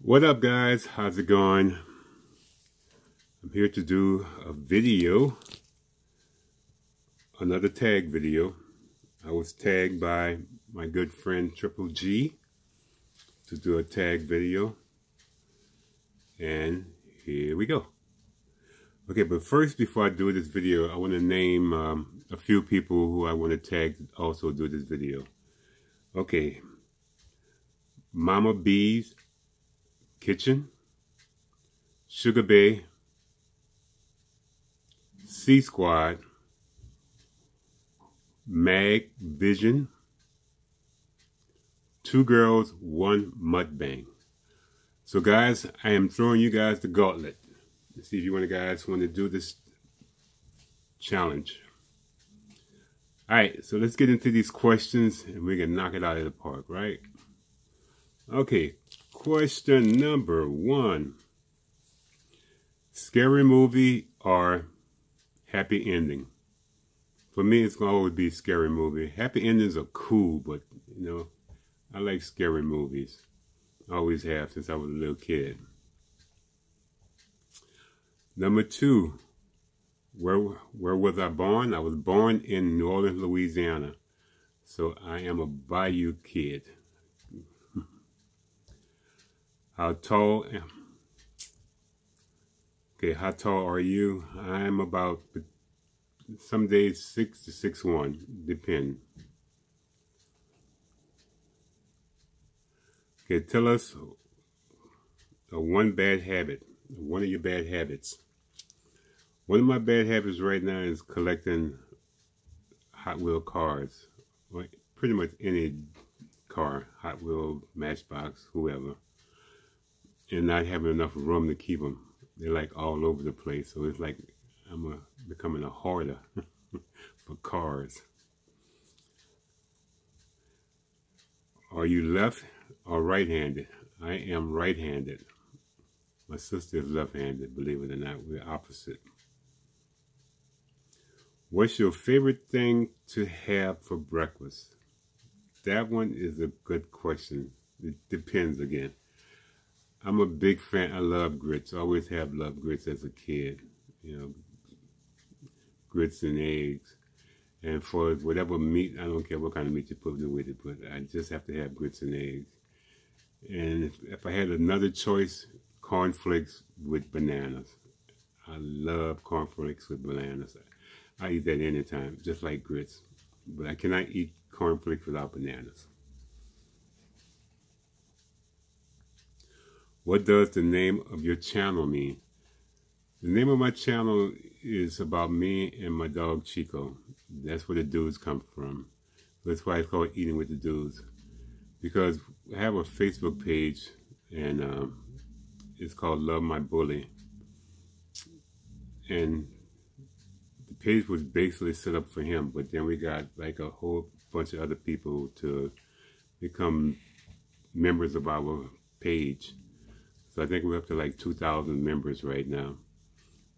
What up guys? How's it going? I'm here to do a video, another tag video. I was tagged by my good friend Triple G to do a tag video. And here we go. Okay, but first before I do this video, I want to name um, a few people who I want to tag also do this video. Okay, Momma Bea's Kitchen, Suga Bay, C Squad, Mag Vision, Two Girls, One Mukbang. So guys, I am throwing you guys the gauntlet. Let's see if you want to guys want to do this challenge. Alright, so let's get into these questions and we can knock it out of the park, right? Okay, question number one. Scary movie or happy ending? For me, it's going to always be scary movie. Happy endings are cool, but, you know, I like scary movies. I Always have since I was a little kid. Number two, where where was I born? I was born in New Orleans, Louisiana. So I am a Bayou kid. How tall Okay, how tall are you? I'm about some days six to six one, depend. Okay, tell us a one bad habit, one of your bad habits. One of my bad habits right now is collecting Hot Wheel cars. Pretty much any car, Hot Wheel, Matchbox, whoever. And not having enough room to keep them. They're like all over the place. So it's like I'm a, becoming a hoarder for cars. Are you left or right-handed? I am right-handed. My sister is left-handed, believe it or not. We're opposite. What's your favorite thing to have for breakfast? That one is a good question. It depends again. I'm a big fan. I love grits. I always have loved grits as a kid. You know, grits and eggs. And for whatever meat, I don't care what kind of meat you put with it, but I just have to have grits and eggs. And if, if I had another choice, cornflakes with bananas. I love cornflakes with bananas. I eat that anytime, just like grits. But I cannot eat cornflakes without bananas. What does the name of your channel mean? The name of my channel is about me and my dog Chico. That's where the dudes come from. That's why it's called Eating with the Dudes. Because I have a Facebook page and um, it's called Love My Bully. And the page was basically set up for him, but then we got like a whole bunch of other people to become members of our page. So I think we're up to like 2,000 members right now.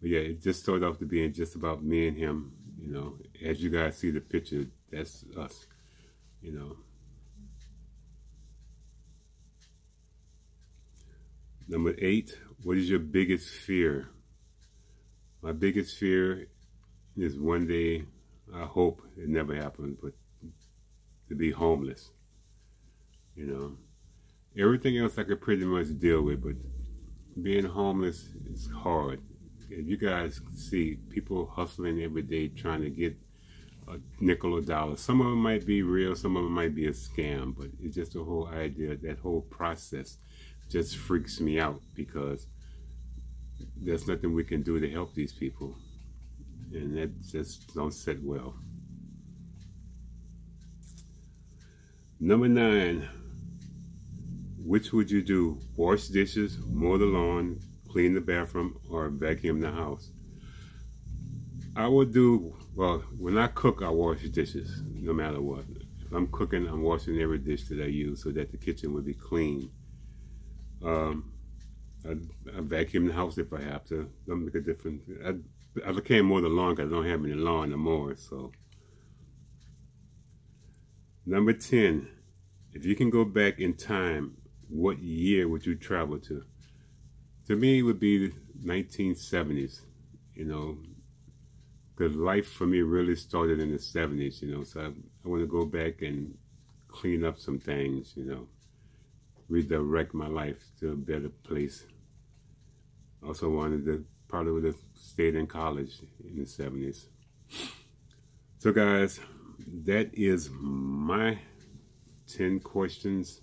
But yeah, it just started off to being just about me and him. You know, as you guys see the picture, that's us. You know. Number eight, what is your biggest fear? My biggest fear is one day, I hope it never happens, but to be homeless. You know, everything else I could pretty much deal with, but being homeless is hard. If you guys see people hustling every day trying to get a nickel or dollar, some of them might be real, some of them might be a scam, but it's just the whole idea, that whole process just freaks me out because there's nothing we can do to help these people and that just don't sit well. Number nine, which would you do? Wash dishes, mow the lawn, clean the bathroom, or vacuum the house? I would do, well, when I cook, I wash dishes, no matter what. If I'm cooking, I'm washing every dish that I use so that the kitchen would be clean. Um, I, I vacuum the house if I have to. Don't make a difference. I, I became more the lawn because I don't have any lawn no more. So, number ten, if you can go back in time, what year would you travel to? To me, it would be the 1970s, you know, because life for me really started in the 70s, you know, so I, I want to go back and clean up some things, you know, redirect my life to a better place. Also wanted to probably would have stayed in college in the 70s. So guys, that is my 10 questions.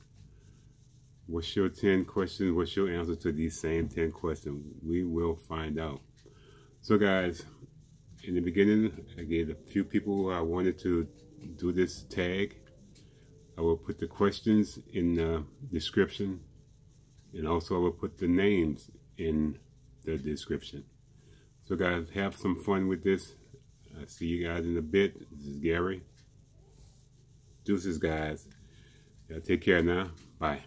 What's your 10 questions? What's your answer to these same 10 questions? We will find out. So guys, in the beginning, I gave a few people I wanted to do this tag. I will put the questions in the description and also I will put the names in the description. So guys, have some fun with this. I'll see you guys in a bit. This is Gary. Deuces, guys. Y'all take care now. Bye.